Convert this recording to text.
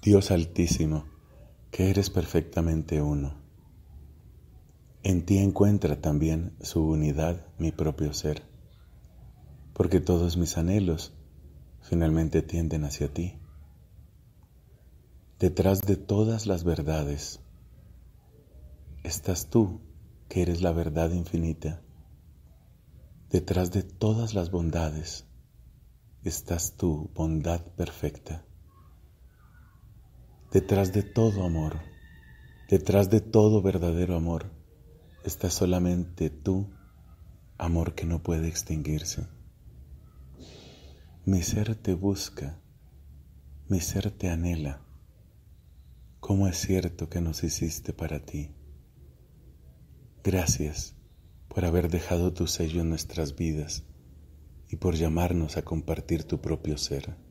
Dios altísimo, que eres perfectamente uno. En ti encuentra también su unidad mi propio ser, porque todos mis anhelos finalmente tienden hacia ti. Detrás de todas las verdades estás tú, que eres la verdad infinita. Detrás de todas las bondades estás tú, bondad perfecta. Detrás de todo amor, detrás de todo verdadero amor, está solamente tú, amor que no puede extinguirse. Mi ser te busca, mi ser te anhela. ¿Cómo es cierto que nos hiciste para ti? Gracias por haber dejado tu sello en nuestras vidas y por llamarnos a compartir tu propio ser.